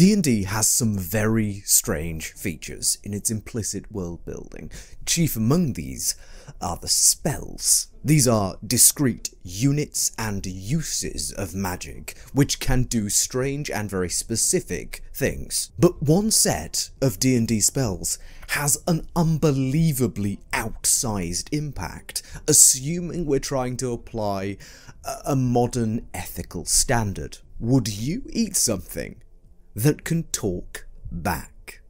D&D has some very strange features in its implicit world building. Chief among these are the spells. These are discrete units and uses of magic, which can do strange and very specific things. But one set of D&D spells has an unbelievably outsized impact, assuming we're trying to apply a modern ethical standard. Would you eat something that can talk back?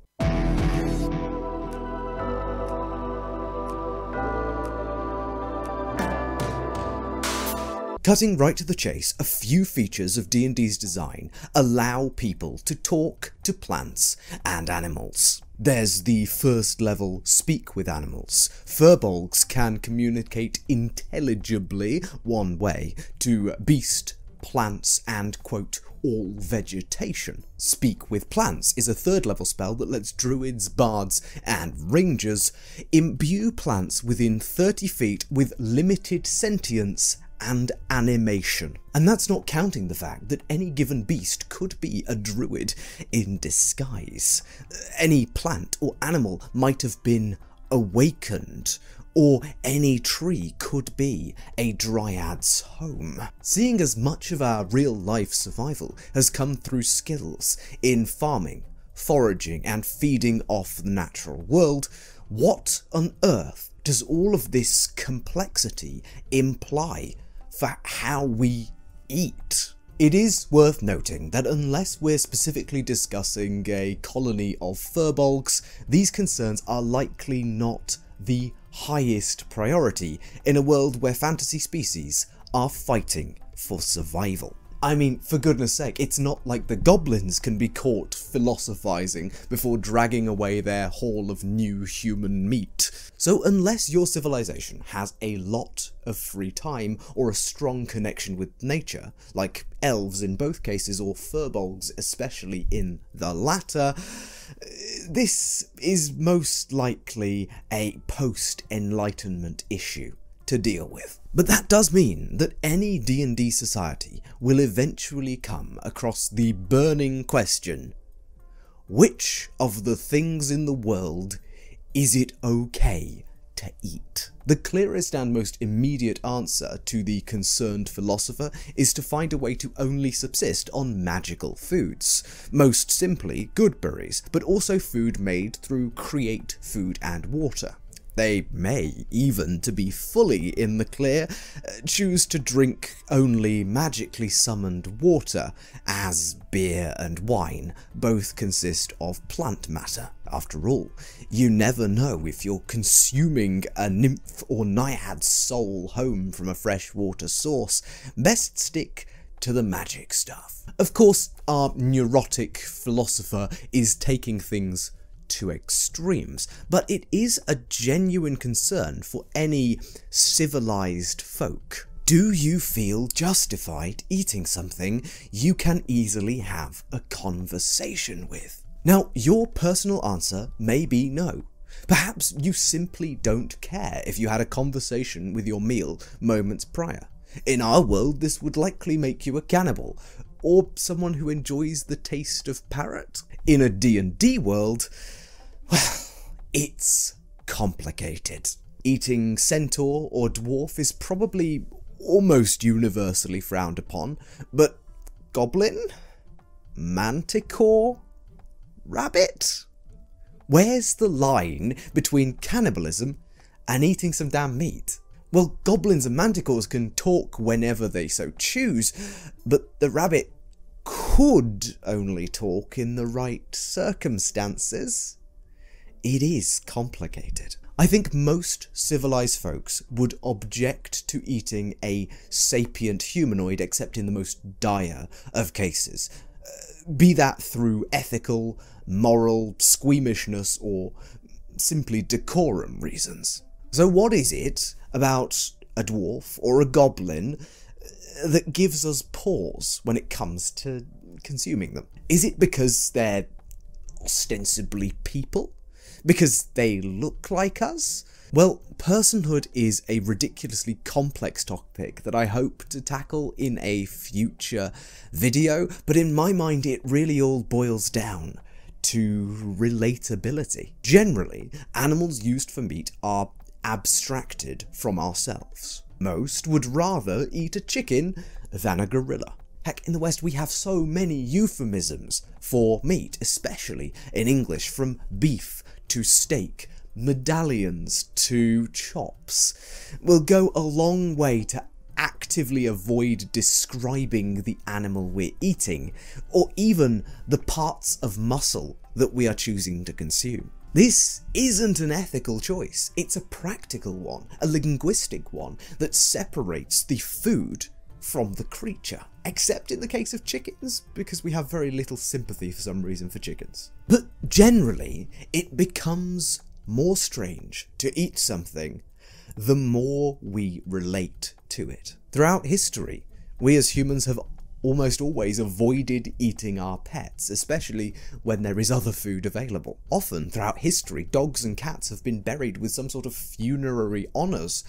Cutting right to the chase, a few features of D&D's design allow people to talk to plants and animals. There's the first level speak with animals. Furbolgs can communicate intelligibly one way to beast, plants and quote all vegetation. Speak with Plants is a third level spell that lets druids, bards, and rangers imbue plants within 30 feet with limited sentience and animation. And that's not counting the fact that any given beast could be a druid in disguise. Any plant or animal might have been awakened, or any tree could be a dryad's home. Seeing as much of our real life survival has come through skills in farming, foraging, and feeding off the natural world, what on earth does all of this complexity imply for how we eat. It is worth noting that unless we're specifically discussing a colony of furbolgs, these concerns are likely not the highest priority in a world where fantasy species are fighting for survival. I mean, for goodness sake, it's not like the goblins can be caught philosophizing before dragging away their haul of new human meat. So unless your civilization has a lot of free time or a strong connection with nature, like elves in both cases or furbolgs especially in the latter, this is most likely a post-enlightenment issue to deal with. But that does mean that any D&D society will eventually come across the burning question, which of the things in the world is it okay to eat? The clearest and most immediate answer to the concerned philosopher is to find a way to only subsist on magical foods. Most simply, good berries, but also food made through create food and water. They may, even to be fully in the clear, uh, choose to drink only magically summoned water, as beer and wine both consist of plant matter. After all, you never know if you're consuming a nymph or naiad soul home from a freshwater source. Best stick to the magic stuff. Of course, our neurotic philosopher is taking things to extremes, but it is a genuine concern for any civilized folk. Do you feel justified eating something you can easily have a conversation with? Now, your personal answer may be no. Perhaps you simply don't care if you had a conversation with your meal moments prior. In our world, this would likely make you a cannibal, or someone who enjoys the taste of parrot. In a D&D world, it's complicated. Eating centaur or dwarf is probably almost universally frowned upon, but goblin? Manticore? Rabbit? Where's the line between cannibalism and eating some damn meat? Well, goblins and manticores can talk whenever they so choose, but the rabbit could only talk in the right circumstances it is complicated. I think most civilized folks would object to eating a sapient humanoid except in the most dire of cases, uh, be that through ethical, moral, squeamishness, or simply decorum reasons. So what is it about a dwarf or a goblin uh, that gives us pause when it comes to consuming them? Is it because they're ostensibly people? Because they look like us? Well, personhood is a ridiculously complex topic that I hope to tackle in a future video, but in my mind it really all boils down to relatability. Generally, animals used for meat are abstracted from ourselves. Most would rather eat a chicken than a gorilla. Heck, in the West we have so many euphemisms for meat, especially in English, from beef to steak, medallions to chops, will go a long way to actively avoid describing the animal we're eating, or even the parts of muscle that we are choosing to consume. This isn't an ethical choice, it's a practical one, a linguistic one that separates the food from the creature. Except in the case of chickens, because we have very little sympathy for some reason for chickens. But generally, it becomes more strange to eat something the more we relate to it. Throughout history, we as humans have almost always avoided eating our pets, especially when there is other food available. Often, throughout history, dogs and cats have been buried with some sort of funerary honours,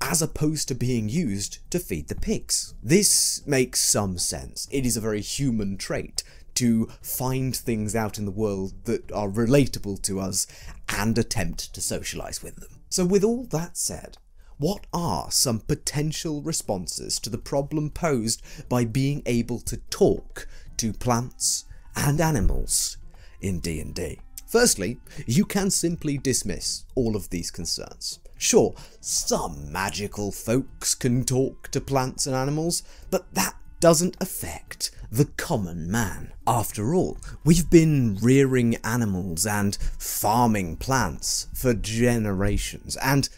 as opposed to being used to feed the pigs. This makes some sense. It is a very human trait to find things out in the world that are relatable to us and attempt to socialise with them. So with all that said, what are some potential responses to the problem posed by being able to talk to plants and animals in D&D? Firstly, you can simply dismiss all of these concerns. Sure, some magical folks can talk to plants and animals, but that doesn't affect the common man. After all, we've been rearing animals and farming plants for generations, and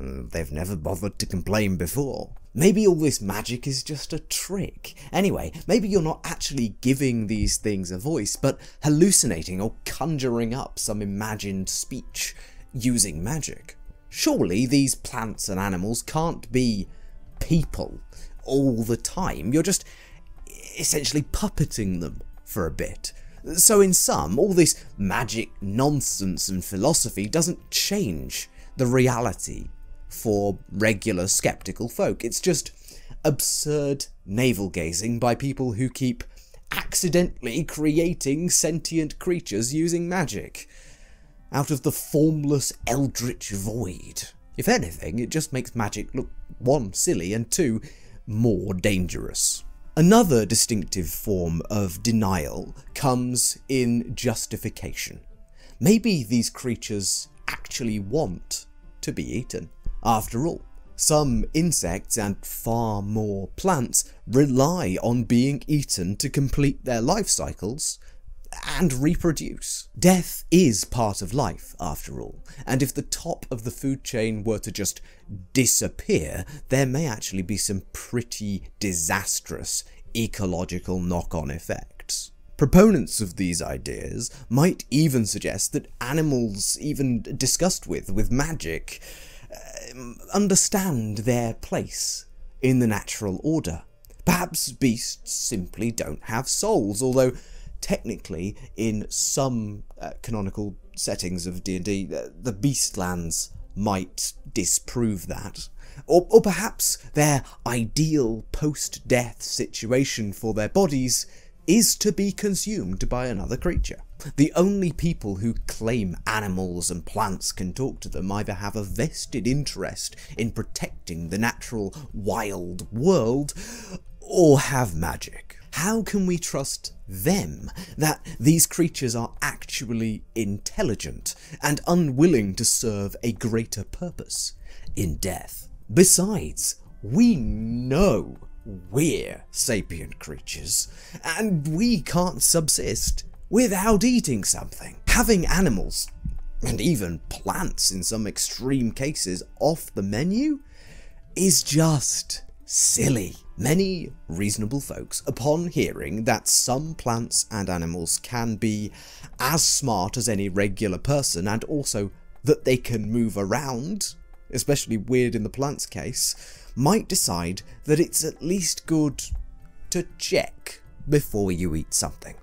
Mm, they've never bothered to complain before. Maybe all this magic is just a trick. Anyway, maybe you're not actually giving these things a voice, but hallucinating or conjuring up some imagined speech using magic. Surely these plants and animals can't be people all the time. You're just essentially puppeting them for a bit. So in sum, all this magic nonsense and philosophy doesn't change the reality for regular skeptical folk. It's just absurd navel gazing by people who keep accidentally creating sentient creatures using magic out of the formless eldritch void. If anything, it just makes magic look one, silly, and two, more dangerous. Another distinctive form of denial comes in justification. Maybe these creatures actually want to be eaten. After all, some insects and far more plants rely on being eaten to complete their life cycles and reproduce. Death is part of life, after all, and if the top of the food chain were to just disappear, there may actually be some pretty disastrous ecological knock-on effects. Proponents of these ideas might even suggest that animals, even discussed with, with magic, understand their place in the natural order. Perhaps beasts simply don't have souls, although technically in some uh, canonical settings of D&D, uh, the Beastlands might disprove that. Or, or perhaps their ideal post-death situation for their bodies is to be consumed by another creature. The only people who claim animals and plants can talk to them either have a vested interest in protecting the natural wild world or have magic. How can we trust them that these creatures are actually intelligent and unwilling to serve a greater purpose in death? Besides, we know we're sapient creatures, and we can't subsist without eating something. Having animals, and even plants in some extreme cases, off the menu is just silly. Many reasonable folks, upon hearing that some plants and animals can be as smart as any regular person and also that they can move around, especially weird in the plant's case, might decide that it's at least good to check before you eat something.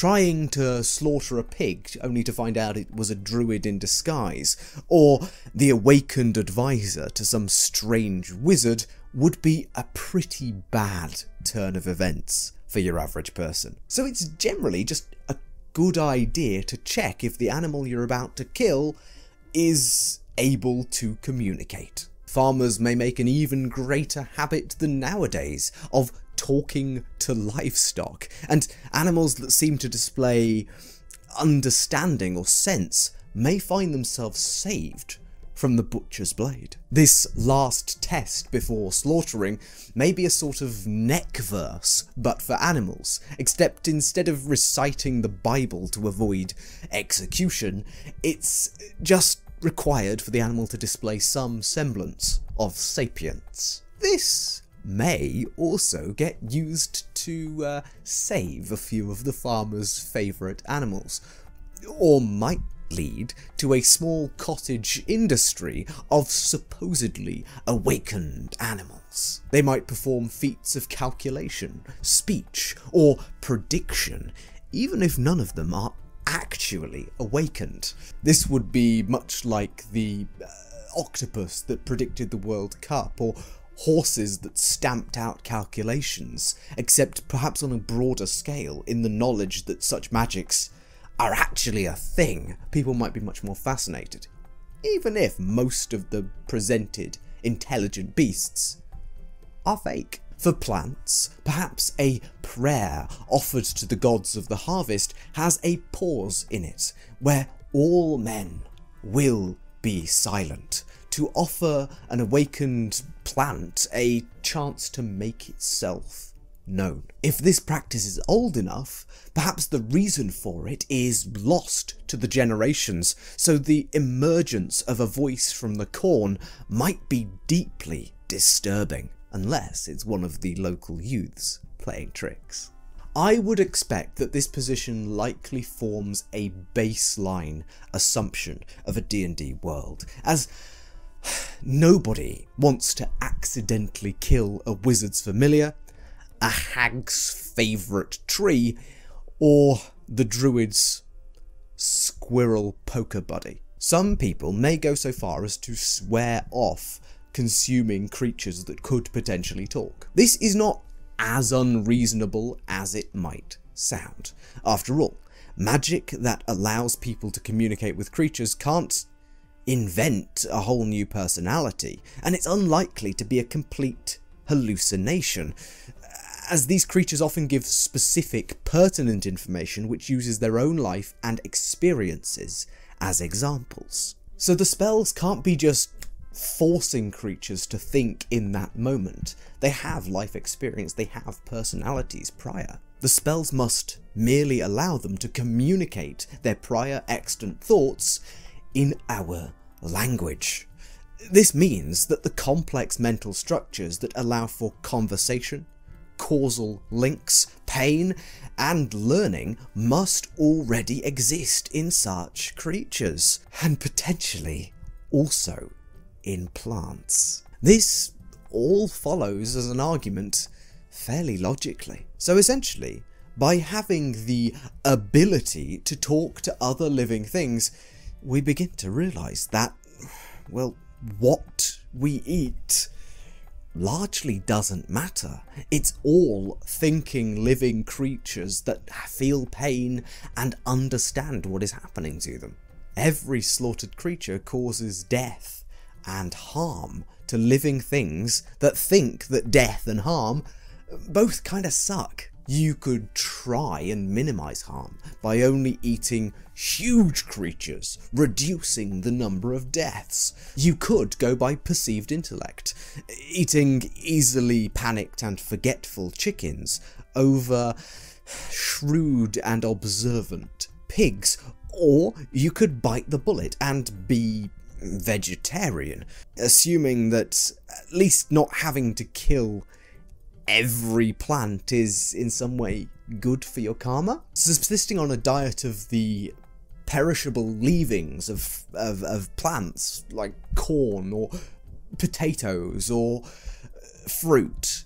Trying to slaughter a pig only to find out it was a druid in disguise, or the awakened advisor to some strange wizard would be a pretty bad turn of events for your average person. So it's generally just a good idea to check if the animal you're about to kill is able to communicate. Farmers may make an even greater habit than nowadays of talking to livestock, and animals that seem to display understanding or sense may find themselves saved from the butcher's blade. This last test before slaughtering may be a sort of neck verse, but for animals, except instead of reciting the Bible to avoid execution, it's just required for the animal to display some semblance of sapience. This may also get used to uh, save a few of the farmer's favourite animals, or might lead to a small cottage industry of supposedly awakened animals. They might perform feats of calculation, speech, or prediction, even if none of them are actually awakened. This would be much like the uh, octopus that predicted the World Cup, or horses that stamped out calculations, except perhaps on a broader scale in the knowledge that such magics are actually a thing, people might be much more fascinated. Even if most of the presented intelligent beasts are fake. For plants, perhaps a prayer offered to the gods of the harvest has a pause in it, where all men will be silent, to offer an awakened plant a chance to make itself known. If this practice is old enough, perhaps the reason for it is lost to the generations, so the emergence of a voice from the corn might be deeply disturbing, unless it's one of the local youths playing tricks. I would expect that this position likely forms a baseline assumption of a D&D world, as nobody wants to accidentally kill a wizard's familiar, a hag's favourite tree, or the druid's squirrel poker buddy. Some people may go so far as to swear off consuming creatures that could potentially talk. This is not as unreasonable as it might sound. After all, magic that allows people to communicate with creatures can't invent a whole new personality, and it's unlikely to be a complete hallucination as these creatures often give specific, pertinent information which uses their own life and experiences as examples. So the spells can't be just forcing creatures to think in that moment. They have life experience, they have personalities prior. The spells must merely allow them to communicate their prior extant thoughts in our language. This means that the complex mental structures that allow for conversation, causal links, pain, and learning must already exist in such creatures, and potentially also in plants. This all follows as an argument fairly logically. So essentially, by having the ability to talk to other living things, we begin to realise that, well, what we eat largely doesn't matter. It's all thinking living creatures that feel pain and understand what is happening to them. Every slaughtered creature causes death and harm to living things that think that death and harm both kind of suck you could try and minimize harm by only eating huge creatures, reducing the number of deaths. You could go by perceived intellect, eating easily panicked and forgetful chickens over shrewd and observant pigs, or you could bite the bullet and be vegetarian, assuming that at least not having to kill every plant is in some way good for your karma. Subsisting on a diet of the perishable leavings of, of, of plants like corn or potatoes or uh, fruit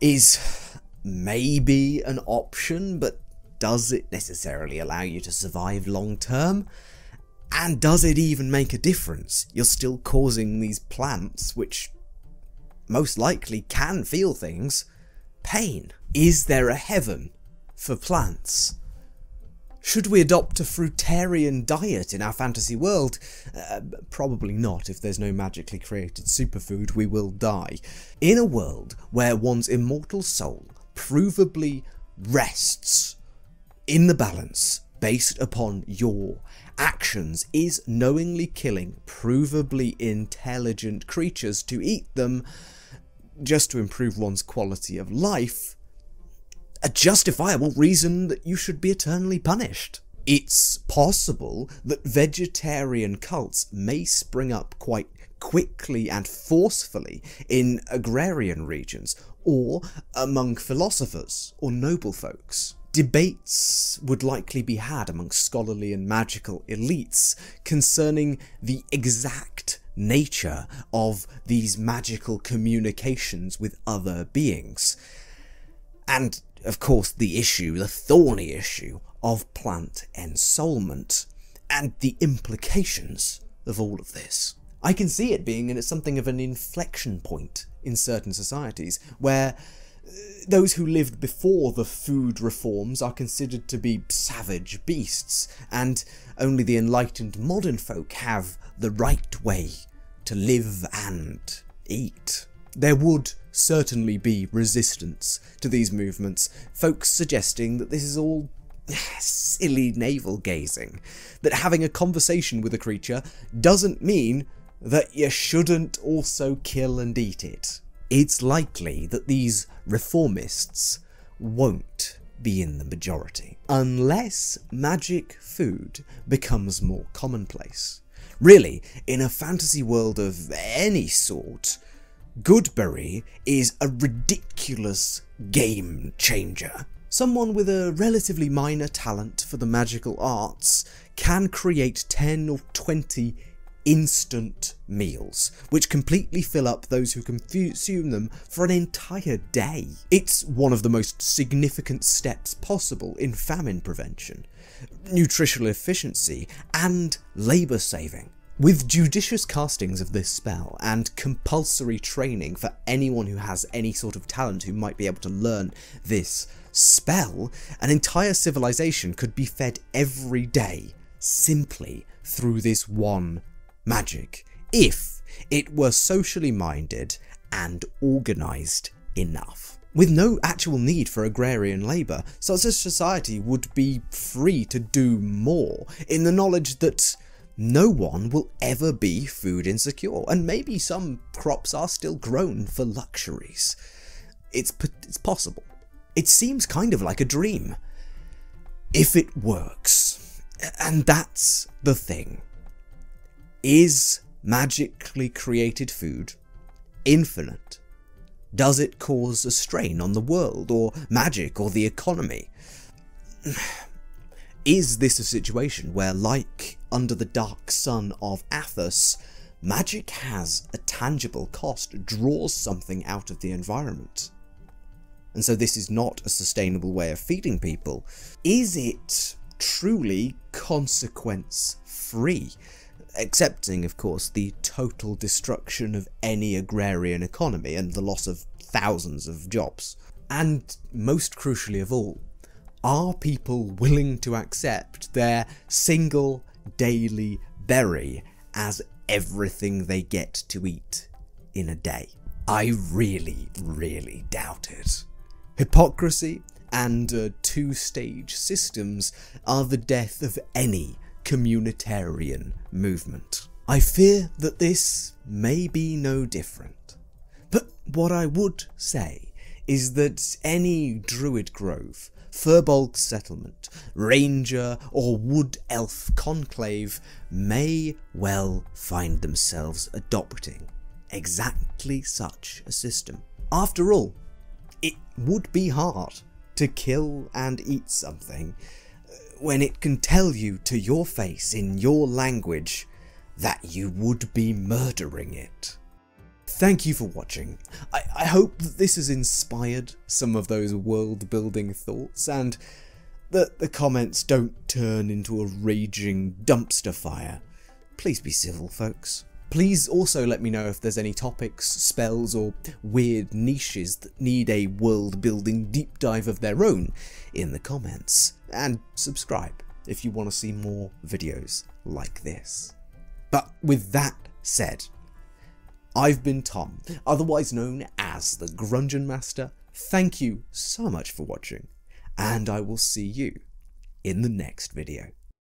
is maybe an option, but does it necessarily allow you to survive long term? And does it even make a difference? You're still causing these plants, which most likely can feel things, pain. Is there a heaven for plants? Should we adopt a fruitarian diet in our fantasy world? Uh, probably not. If there's no magically created superfood, we will die. In a world where one's immortal soul provably rests in the balance based upon your actions, is knowingly killing provably intelligent creatures to eat them just to improve one's quality of life, a justifiable reason that you should be eternally punished. It's possible that vegetarian cults may spring up quite quickly and forcefully in agrarian regions, or among philosophers or noble folks. Debates would likely be had among scholarly and magical elites concerning the exact nature of these magical communications with other beings. And of course, the issue, the thorny issue of plant ensoulment, and the implications of all of this. I can see it being in something of an inflection point in certain societies, where those who lived before the food reforms are considered to be savage beasts, and only the enlightened modern folk have the right way to live and eat. There would certainly be resistance to these movements, folks suggesting that this is all silly navel gazing, that having a conversation with a creature doesn't mean that you shouldn't also kill and eat it. It's likely that these reformists won't be in the majority, unless magic food becomes more commonplace. Really, in a fantasy world of any sort, Goodberry is a ridiculous game changer. Someone with a relatively minor talent for the magical arts can create 10 or 20 instant meals, which completely fill up those who consume them for an entire day. It's one of the most significant steps possible in famine prevention, nutritional efficiency, and labour saving. With judicious castings of this spell and compulsory training for anyone who has any sort of talent who might be able to learn this spell, an entire civilization could be fed every day simply through this one magic, if it were socially minded and organised enough. With no actual need for agrarian labour, such a society would be free to do more in the knowledge that no one will ever be food insecure, and maybe some crops are still grown for luxuries. It's, it's possible. It seems kind of like a dream. If it works. And that's the thing. Is magically created food infinite? Does it cause a strain on the world, or magic, or the economy? Is this a situation where, like under the dark sun of Athas, magic has a tangible cost, draws something out of the environment? And so this is not a sustainable way of feeding people. Is it truly consequence free? Accepting, of course, the total destruction of any agrarian economy and the loss of thousands of jobs. And most crucially of all, are people willing to accept their single daily berry as everything they get to eat in a day? I really, really doubt it. Hypocrisy and uh, two stage systems are the death of any communitarian movement. I fear that this may be no different. But what I would say is that any Druid Grove Furbolg settlement, ranger, or wood elf conclave may well find themselves adopting exactly such a system. After all, it would be hard to kill and eat something when it can tell you to your face in your language that you would be murdering it. Thank you for watching. I, I hope that this has inspired some of those world building thoughts and that the comments don't turn into a raging dumpster fire. Please be civil, folks. Please also let me know if there's any topics, spells, or weird niches that need a world building deep dive of their own in the comments. And subscribe if you want to see more videos like this. But with that said, I've been Tom, otherwise known as the Grungeon Master. Thank you so much for watching, and I will see you in the next video.